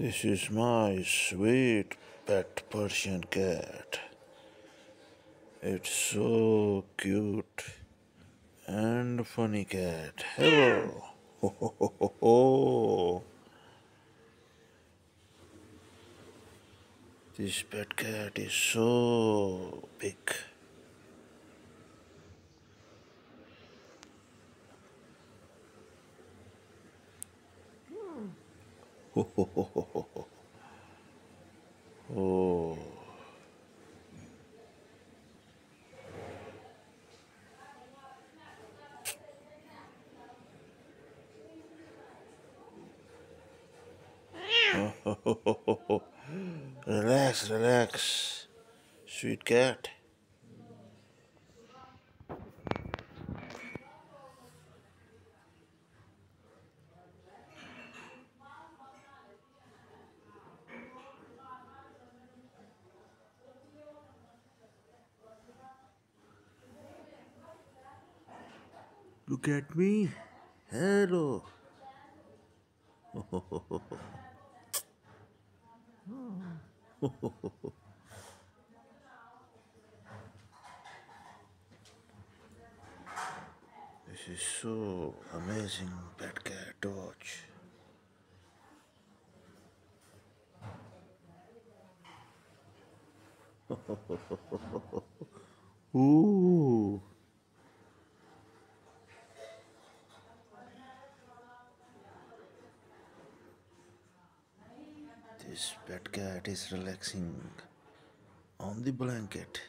This is my sweet pet Persian cat. It's so cute and funny cat. Hello. Ho, ho, ho, ho, ho. This pet cat is so big. Ho, ho, ho, ho. Oh. Relax, relax, sweet cat. Look at me. Hello. This is so amazing, pet cat to watch. Ooh. This pet cat is relaxing on the blanket.